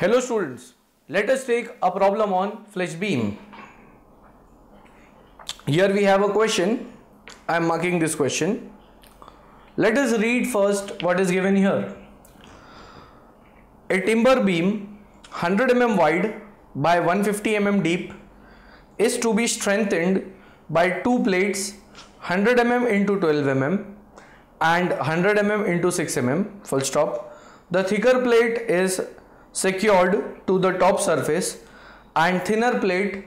Hello students, let us take a problem on flitch beam. Here we have a question. I am marking this question. Let us read first what is given here. A timber beam 100 mm wide by 150 mm deep is to be strengthened by two plates 100 mm into 12 mm and 100 mm into 6 mm full stop. The thicker plate is secured to the top surface and thinner plate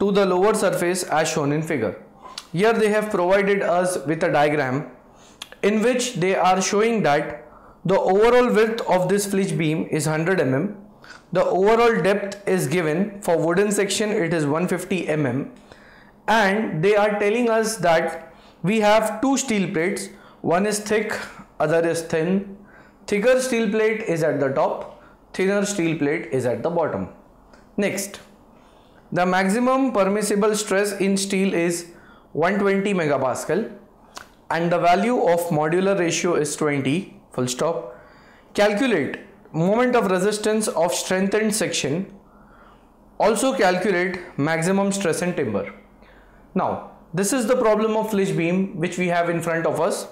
to the lower surface as shown in figure. Here they have provided us with a diagram in which they are showing that the overall width of this flitch beam is 100 mm. The overall depth is given for wooden section it is 150 mm and they are telling us that we have two steel plates one is thick other is thin thicker steel plate is at the top thinner steel plate is at the bottom. Next the maximum permissible stress in steel is 120 megapascal and the value of modular ratio is 20 full stop. Calculate moment of resistance of strengthened section. Also calculate maximum stress in timber. Now, this is the problem of flitch beam which we have in front of us.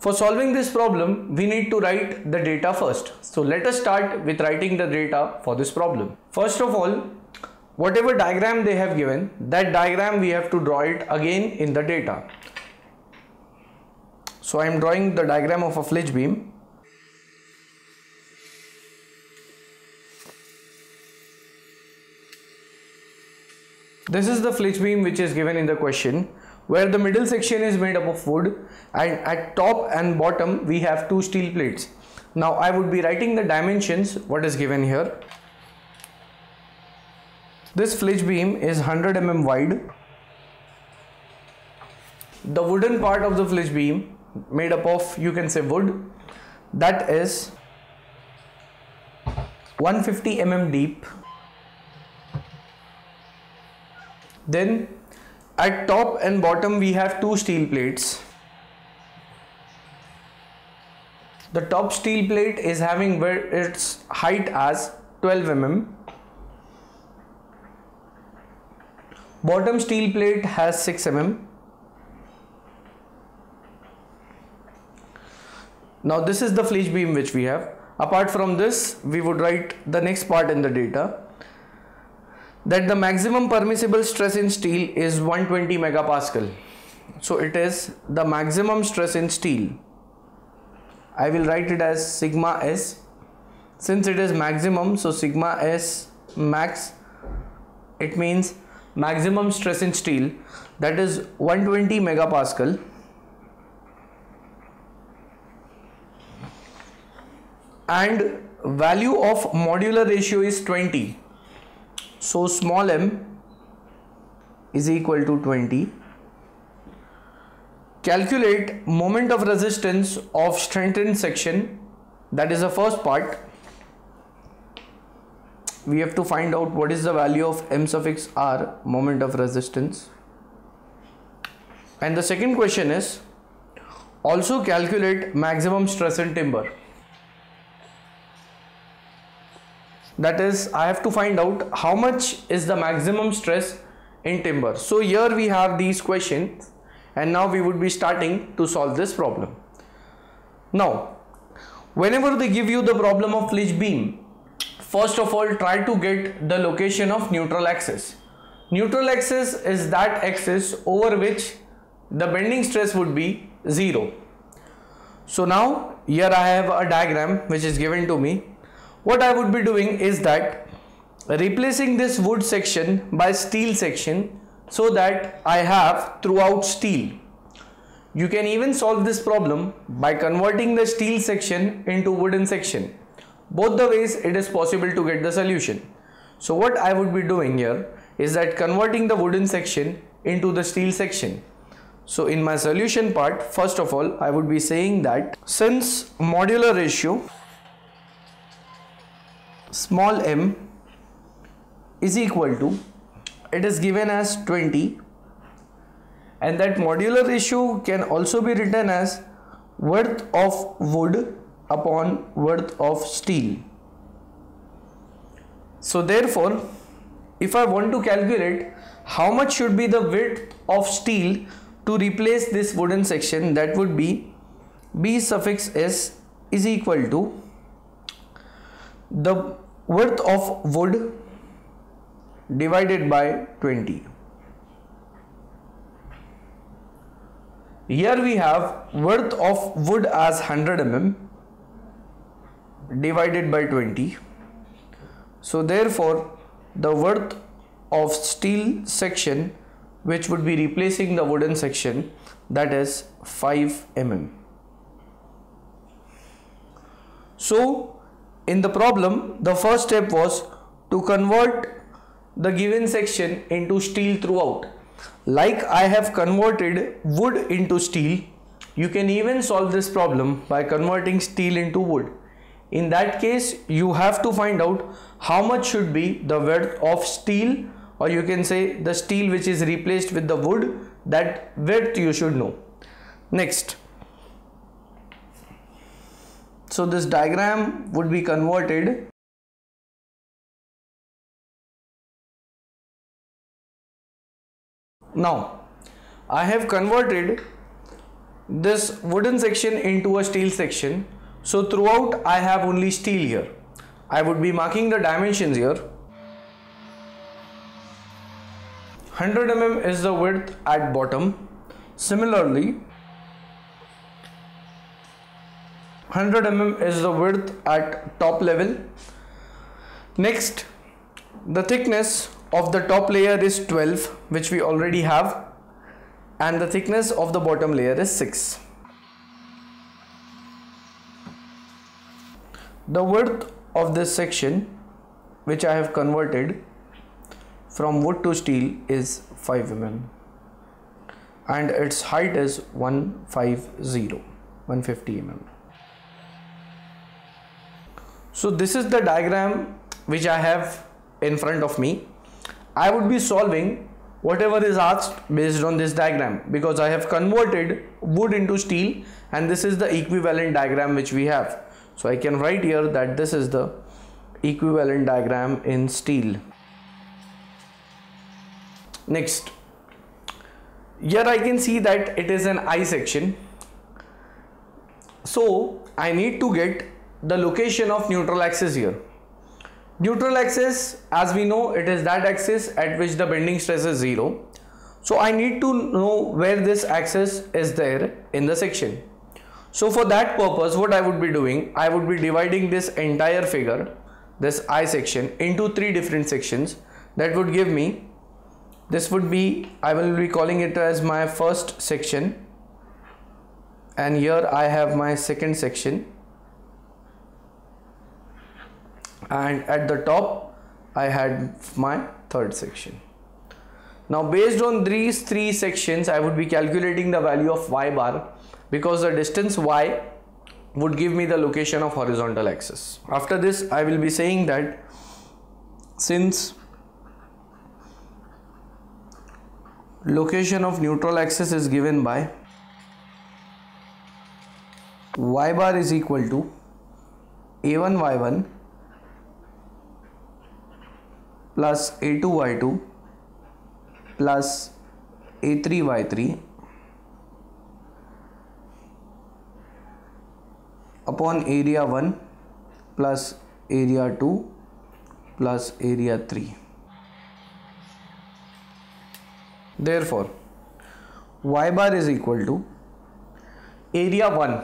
For solving this problem, we need to write the data first. So let us start with writing the data for this problem. First of all, whatever diagram they have given, that diagram we have to draw it again in the data. So I am drawing the diagram of a flitch beam This is the flitch beam which is given in the question where the middle section is made up of wood and at top and bottom we have two steel plates. Now I would be writing the dimensions what is given here. This flitch beam is 100 mm wide. The wooden part of the flitch beam made up of you can say wood that is 150 mm deep then at top and bottom we have two steel plates. The top steel plate is having its height as 12 mm bottom steel plate has 6 mm now this is the flitch beam which we have. Apart from this we would write the next part in the data that the maximum permissible stress in steel is 120 megapascal. So it is the maximum stress in steel. I will write it as sigma s. Since it is maximum, so sigma s max, it means maximum stress in steel that is 120 megapascal. And value of modular ratio is 20 so small m is equal to 20. Calculate moment of resistance of strengthened section that is the first part. We have to find out what is the value of m suffix r moment of resistance. And the second question is also calculate maximum stress in timber. That is I have to find out how much is the maximum stress in timber. So here we have these questions and now we would be starting to solve this problem. Now whenever they give you the problem of flitch beam first of all try to get the location of neutral axis. Neutral axis is that axis over which the bending stress would be 0. So now here I have a diagram which is given to me what I would be doing is that replacing this wood section by steel section so that I have throughout steel. You can even solve this problem by converting the steel section into wooden section. Both the ways it is possible to get the solution. So what I would be doing here is that converting the wooden section into the steel section. So in my solution part, first of all, I would be saying that since modular ratio small m is equal to it is given as 20 and that modular ratio can also be written as width of wood upon width of steel. So therefore, if I want to calculate how much should be the width of steel to replace this wooden section that would be B suffix S is equal to the width of wood divided by 20. Here we have width of wood as 100 mm divided by 20 so therefore the width of steel section which would be replacing the wooden section that is 5 mm. So in the problem the first step was to convert the given section into steel throughout. Like I have converted wood into steel you can even solve this problem by converting steel into wood in that case you have to find out how much should be the width of steel or you can say the steel which is replaced with the wood that width you should know next so this diagram would be converted now I have converted this wooden section into a steel section so throughout I have only steel here. I would be marking the dimensions here. 100 mm is the width at bottom. Similarly, 100 mm is the width at top level. Next, the thickness of the top layer is 12 which we already have and the thickness of the bottom layer is 6. The width of this section which I have converted from wood to steel is 5 mm and its height is 150 150 mm so this is the diagram which I have in front of me I would be solving whatever is asked based on this diagram because I have converted wood into steel and this is the equivalent diagram which we have so I can write here that this is the equivalent diagram in steel. Next, here I can see that it is an I section. So I need to get the location of neutral axis here. Neutral axis as we know it is that axis at which the bending stress is 0. So I need to know where this axis is there in the section. So for that purpose what I would be doing I would be dividing this entire figure this I section into three different sections that would give me this would be I will be calling it as my first section and here I have my second section and at the top I had my third section. Now based on these three sections I would be calculating the value of y bar because the distance y would give me the location of horizontal axis. After this I will be saying that since location of neutral axis is given by y bar is equal to a1 y1 plus a2 y2 plus a3 y3 upon area 1 plus area 2 plus area 3 therefore y bar is equal to area 1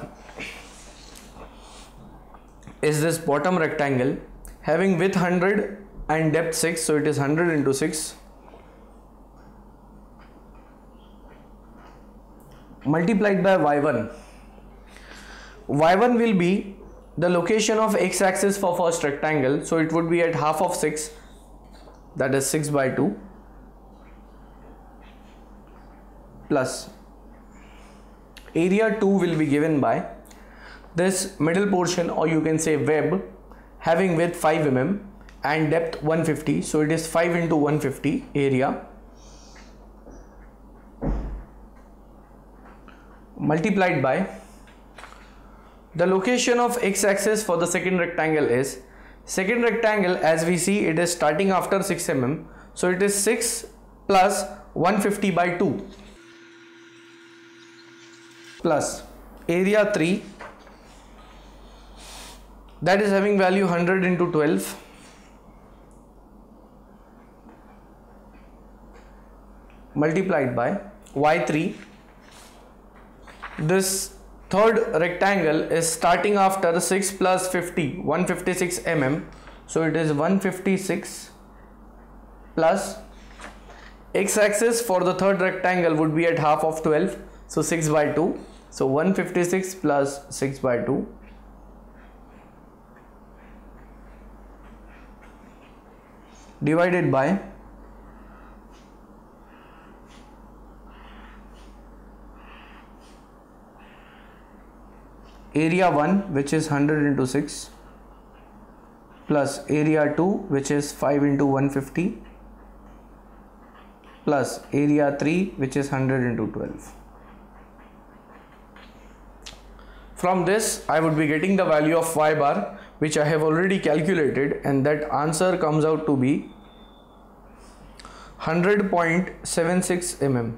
is this bottom rectangle having width 100 and depth 6 so it is 100 into 6 multiplied by y1 y1 will be the location of x-axis for first rectangle so it would be at half of 6 that is 6 by 2 plus area 2 will be given by this middle portion or you can say web having width 5 mm and depth 150 so it is 5 into 150 area. Multiplied by the location of x-axis for the second rectangle is second rectangle as we see it is starting after 6 mm. So it is 6 plus 150 by 2 plus area 3 that is having value 100 into 12 multiplied by y3 this third rectangle is starting after 6 plus 50 156 mm. So it is 156 plus x-axis for the third rectangle would be at half of 12 so 6 by 2 so 156 plus 6 by 2 divided by area 1 which is 100 into 6 plus area 2 which is 5 into 150 plus area 3 which is 100 into 12 from this I would be getting the value of y bar which I have already calculated and that answer comes out to be 100.76 mm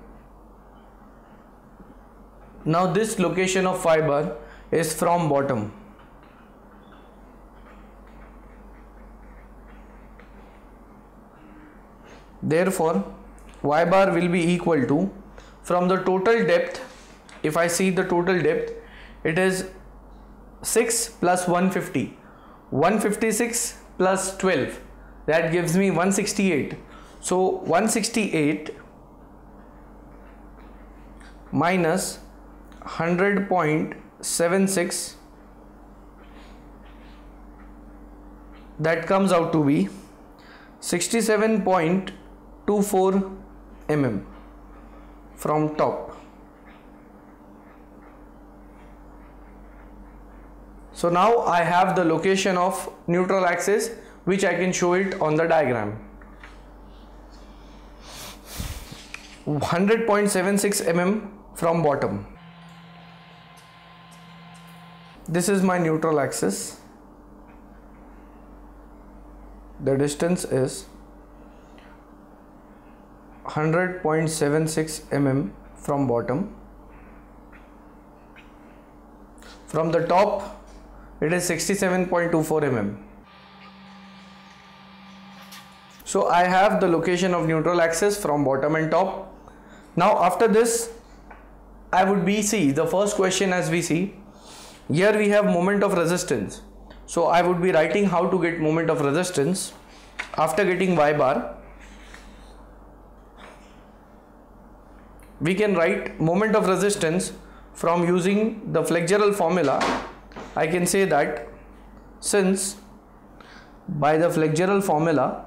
now this location of y bar is from bottom. Therefore y bar will be equal to from the total depth if I see the total depth it is 6 plus 150 156 plus 12 that gives me 168 so 168 minus 100. 76 that comes out to be 67.24 mm from top. So now I have the location of neutral axis which I can show it on the diagram. 100.76 mm from bottom this is my neutral axis. The distance is 100.76 mm from bottom. From the top it is 67.24 mm so I have the location of neutral axis from bottom and top. Now after this I would be see the first question as we see here we have moment of resistance. So I would be writing how to get moment of resistance after getting y bar. We can write moment of resistance from using the flexural formula. I can say that since by the flexural formula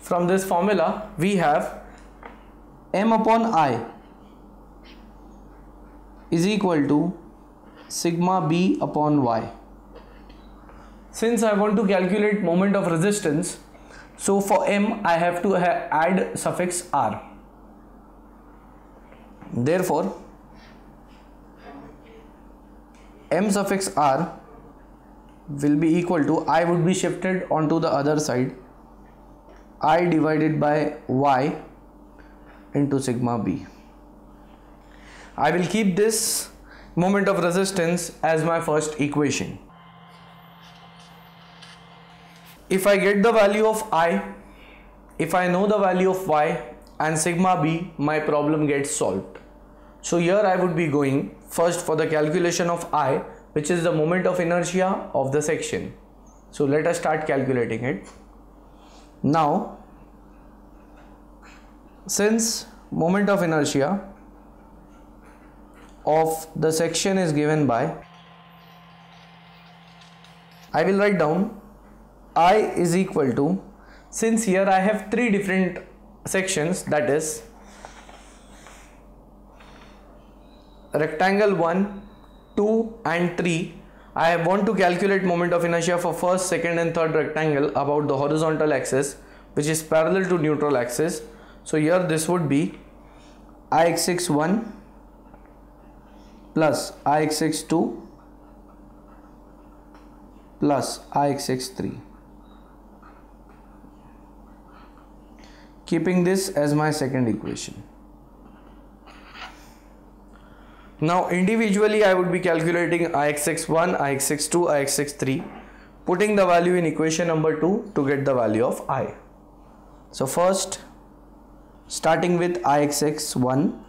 from this formula we have m upon i is equal to sigma b upon y. Since I want to calculate moment of resistance, so for m I have to ha add suffix r. Therefore, m suffix r will be equal to I would be shifted onto the other side I divided by y into sigma b. I will keep this moment of resistance as my first equation. If I get the value of I, if I know the value of Y and sigma B, my problem gets solved. So here I would be going first for the calculation of I, which is the moment of inertia of the section. So let us start calculating it. Now, since moment of inertia of the section is given by I will write down I is equal to since here I have three different sections that is rectangle 1 2 and 3 I want to calculate moment of inertia for first second and third rectangle about the horizontal axis which is parallel to neutral axis. So here this would be ix1 plus ix2 plus Ixx3 keeping this as my second equation now individually I would be calculating Ixx1, Ixx2, Ixx3 putting the value in equation number 2 to get the value of I. So first starting with Ixx1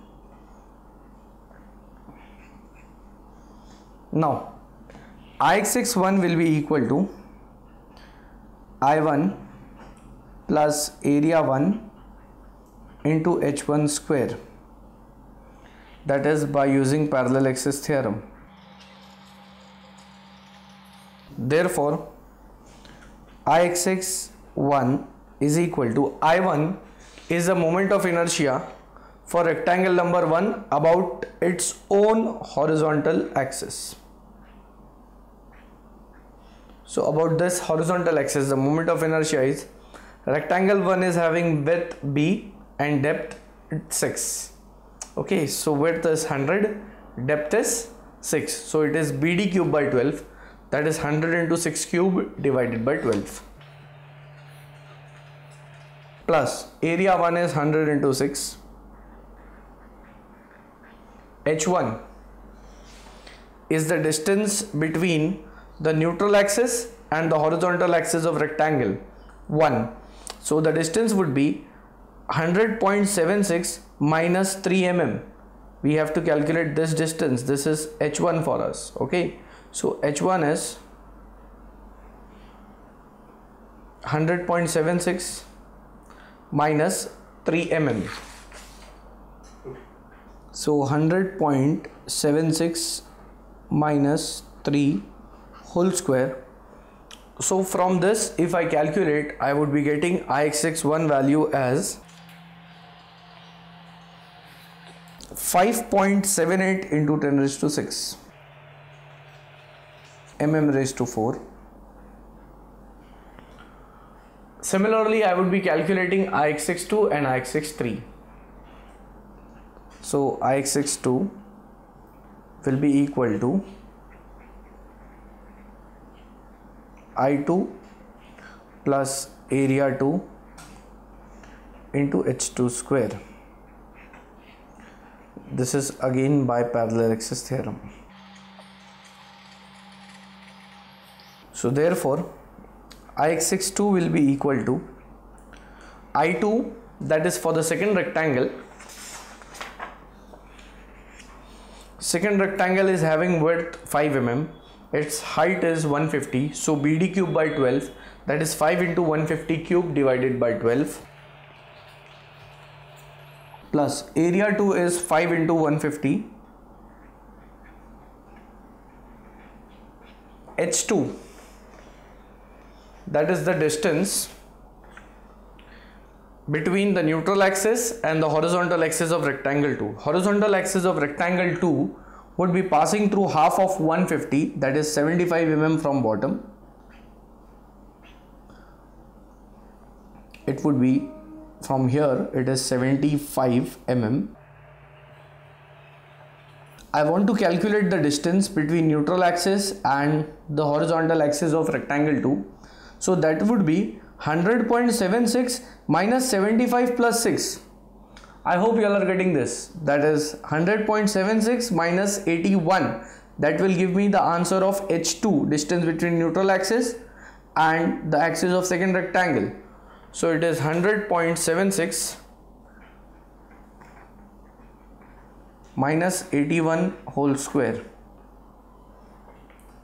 now Ixx1 will be equal to I1 plus area 1 into H1 square that is by using parallel axis theorem. Therefore, Ixx1 is equal to I1 is the moment of inertia for rectangle number 1 about its own horizontal axis. So about this horizontal axis, the moment of inertia is rectangle 1 is having width b and depth 6 okay so width is 100 depth is 6 so it is bd cube by 12 that is 100 into 6 cube divided by 12 plus area 1 is 100 into 6 h1 is the distance between the neutral axis and the horizontal axis of rectangle 1 so the distance would be 100.76 minus 3 mm we have to calculate this distance. This is h1 for us okay? So h1 is 100.76 minus 3 mm so 100.76 minus 3 whole square. So from this if I calculate I would be getting Ixx1 value as 5.78 into 10 raised to 6 mm raised to 4 similarly I would be calculating Ixx2 and Ixx3 so Ixx2 will be equal to I2 plus area 2 into H2 square this is again by parallel axis theorem. So therefore Ixx2 will be equal to I2 that is for the second rectangle second rectangle is having width 5 mm. Its height is 150 so BD cube by 12 that is 5 into 150 cube divided by 12 plus area 2 is 5 into 150 h2 that is the distance between the neutral axis and the horizontal axis of rectangle 2 horizontal axis of rectangle 2 would be passing through half of 150 that is 75 mm from bottom. It would be from here it is 75 mm. I want to calculate the distance between neutral axis and the horizontal axis of rectangle 2 so that would be 100.76 minus 75 plus 6 I hope you all are getting this. That is 100.76 minus 81 that will give me the answer of h2 distance between neutral axis and the axis of second rectangle. So it is 100.76 minus 81 whole square.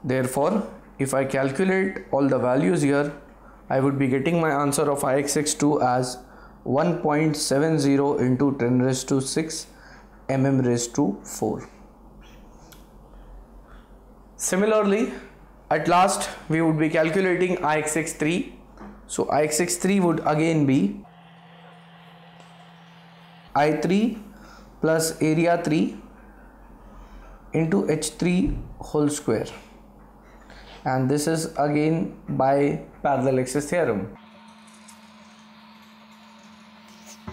Therefore, if I calculate all the values here, I would be getting my answer of Ixx2 as 1.70 into 10 raised to 6 mm raised to 4. Similarly, at last we would be calculating Ixx3 so Ixx3 would again be I3 plus area 3 into H3 whole square and this is again by parallel axis theorem.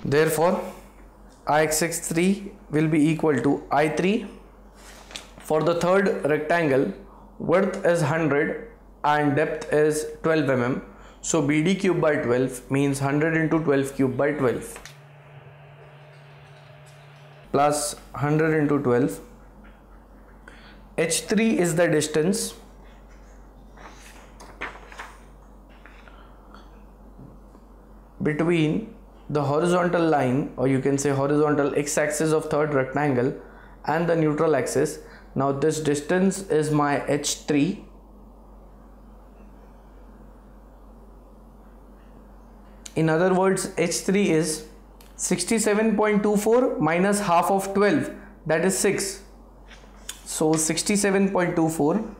Therefore, Ixx3 will be equal to I3 for the third rectangle width is 100 and depth is 12 mm. So BD cube by 12 means 100 into 12 cube by 12 plus 100 into 12. H3 is the distance between the horizontal line or you can say horizontal x-axis of third rectangle and the neutral axis. Now this distance is my H3 in other words h3 is 67.24 minus half of 12 that is 6 so 67.24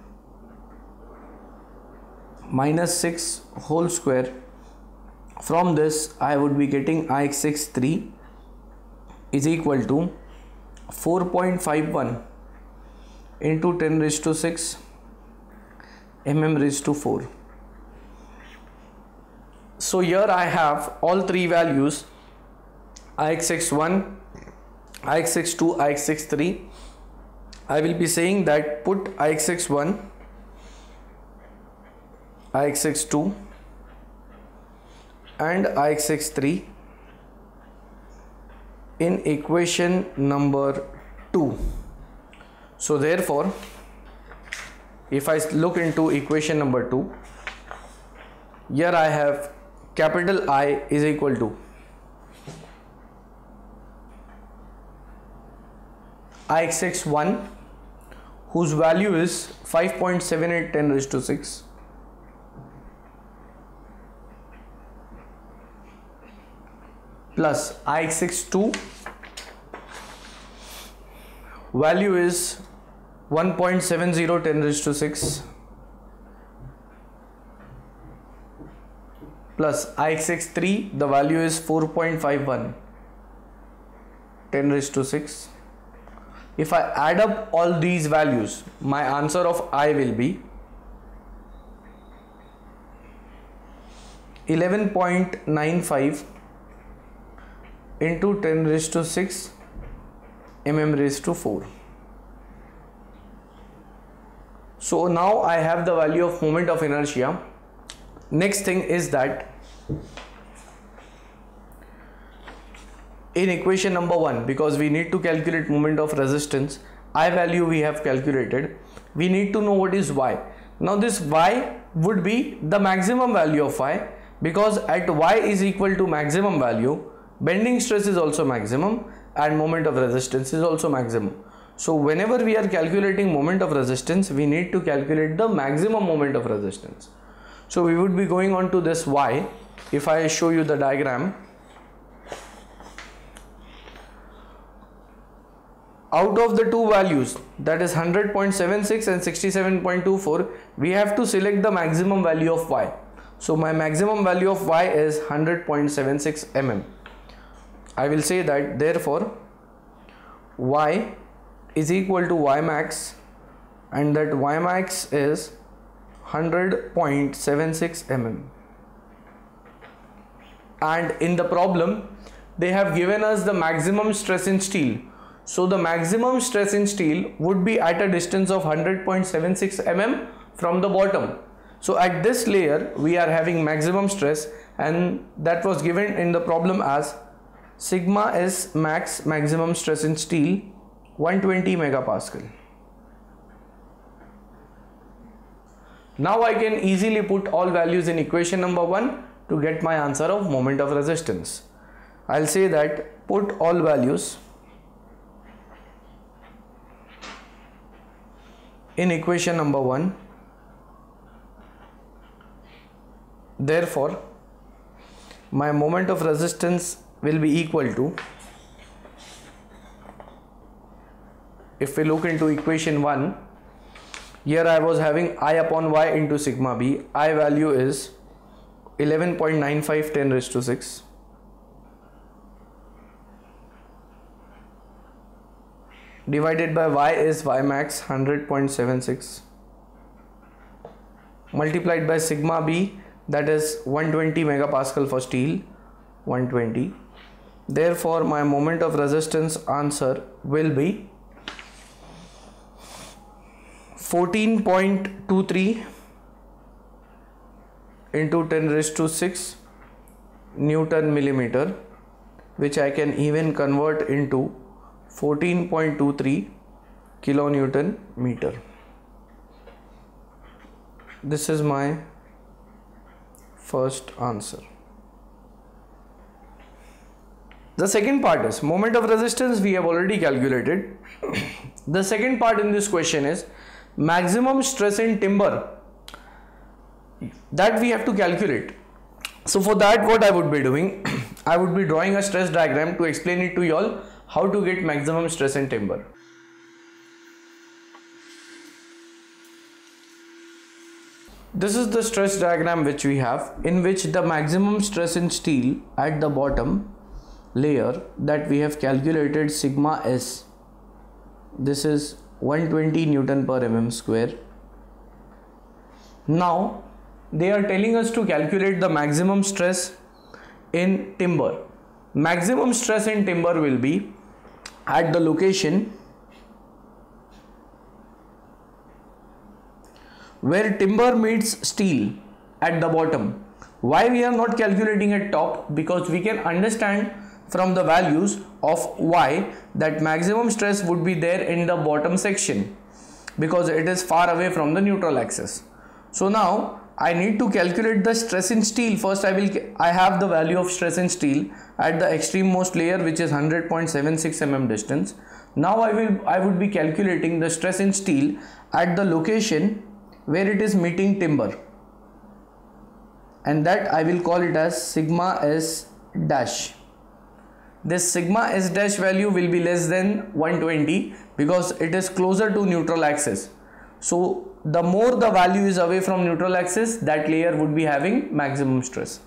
minus 6 whole square from this I would be getting Ixx3 is equal to 4.51 into 10 raised to 6 mm raised to 4 so here I have all three values Ixx1 Ixx2 Ixx3 I will be saying that put Ixx1 Ixx2 and Ix3 in equation number 2 so therefore if I look into equation number 2 here I have capital I is equal to Ix1 whose value is 5.7810 raised to 6 plus Ix2 value is 1.7010 raised to 6 plus ix3 the value is 4.51 10 raised to 6 if I add up all these values my answer of I will be 11.95 into 10 raised to 6 mm raised to 4 so now I have the value of moment of inertia. Next thing is that in equation number 1 because we need to calculate moment of resistance i value we have calculated. We need to know what is y. Now this y would be the maximum value of y because at y is equal to maximum value bending stress is also maximum and moment of resistance is also maximum. So whenever we are calculating moment of resistance we need to calculate the maximum moment of resistance. So we would be going on to this y. If I show you the diagram out of the two values that is 100.76 and 67.24 we have to select the maximum value of y. So my maximum value of y is 100.76 mm I will say that therefore y is equal to y max and that y max is 100.76 mm. And in the problem they have given us the maximum stress in steel. So the maximum stress in steel would be at a distance of 100.76 mm from the bottom. So at this layer we are having maximum stress and that was given in the problem as sigma is max maximum stress in steel 120 megapascal now I can easily put all values in equation number 1 to get my answer of moment of resistance. I'll say that put all values in equation number 1 therefore my moment of resistance will be equal to if we look into equation 1 here I was having I upon y into sigma b. I value is 11.95 10 raised to 6 divided by y is y max 100.76 multiplied by sigma b that is 120 megapascal for steel 120 therefore my moment of resistance answer will be 14.23 into 10 raised to 6 Newton millimeter which I can even convert into 14.23 kilonewton meter. This is my first answer. The second part is moment of resistance we have already calculated. the second part in this question is maximum stress in timber that we have to calculate. So for that what I would be doing I would be drawing a stress diagram to explain it to you all how to get maximum stress in timber. This is the stress diagram which we have in which the maximum stress in steel at the bottom layer that we have calculated sigma s. This is 120 newton per mm square. Now they are telling us to calculate the maximum stress in timber. Maximum stress in timber will be at the location where timber meets steel at the bottom. Why we are not calculating at top? Because we can understand from the values of y that maximum stress would be there in the bottom section because it is far away from the neutral axis. So now I need to calculate the stress in steel. First I will I have the value of stress in steel at the extreme most layer which is 100.76 mm distance. Now I will I would be calculating the stress in steel at the location where it is meeting timber. And that I will call it as sigma s dash this sigma s dash value will be less than 120 because it is closer to neutral axis. So the more the value is away from neutral axis that layer would be having maximum stress.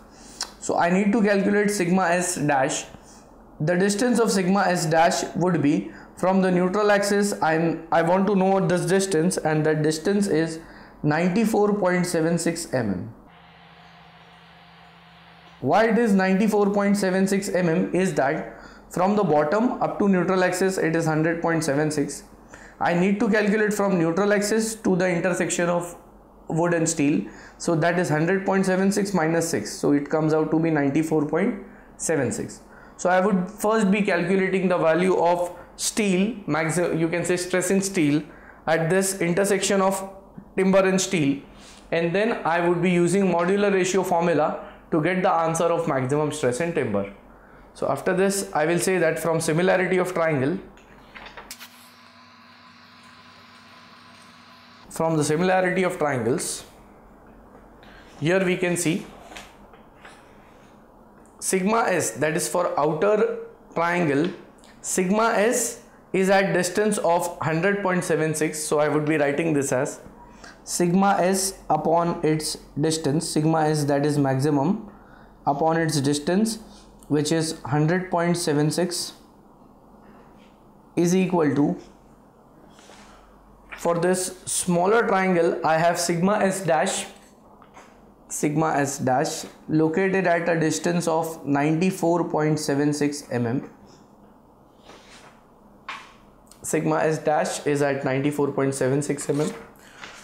So I need to calculate sigma s dash. The distance of sigma s dash would be from the neutral axis I'm I want to know this distance and that distance is 94.76 mm. Why it is 94.76 mm is that from the bottom up to neutral axis it is 100.76. I need to calculate from neutral axis to the intersection of wood and steel. So that is 100.76 minus 6. So it comes out to be 94.76. So I would first be calculating the value of steel, max you can say stress in steel at this intersection of timber and steel and then I would be using modular ratio formula to get the answer of maximum stress in timber. So after this I will say that from similarity of triangle from the similarity of triangles here we can see sigma s that is for outer triangle sigma s is at distance of 100.76 so I would be writing this as sigma s upon its distance sigma s that is maximum upon its distance which is 100.76 is equal to for this smaller triangle I have sigma s dash sigma s dash located at a distance of 94.76 mm. Sigma s dash is at 94.76 mm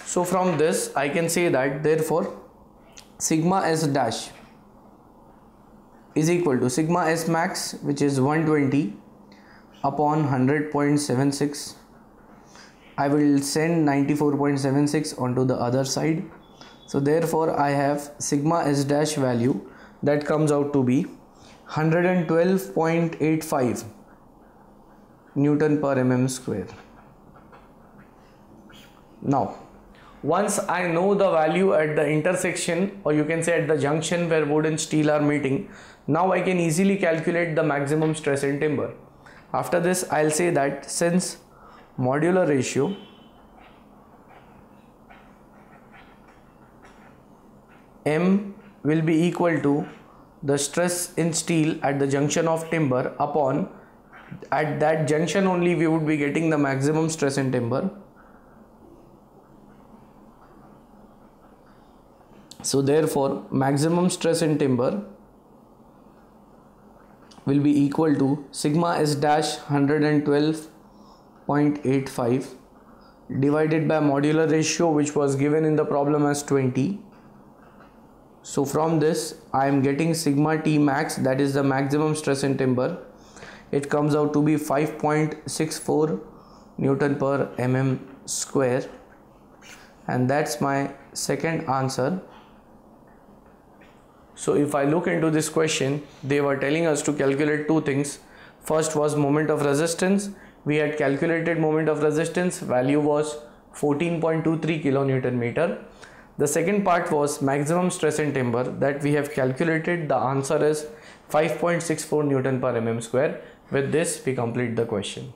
so from this I can say that therefore sigma s dash is equal to sigma s max which is 120 upon 100.76 I will send 94.76 onto the other side. So therefore I have sigma s dash value that comes out to be 112.85 Newton per mm square. Now once I know the value at the intersection or you can say at the junction where wood and steel are meeting now I can easily calculate the maximum stress in timber. After this I'll say that since modular ratio M will be equal to the stress in steel at the junction of timber upon at that junction only we would be getting the maximum stress in timber So therefore maximum stress in timber will be equal to sigma s dash 112.85 divided by modular ratio which was given in the problem as 20 so from this I am getting sigma T max that is the maximum stress in timber. It comes out to be 5.64 Newton per mm square. And that's my second answer so if I look into this question they were telling us to calculate two things. First was moment of resistance. We had calculated moment of resistance. Value was 14.23 kilonewton meter. The second part was maximum stress in timber. That we have calculated. The answer is 5.64 newton per mm square. With this we complete the question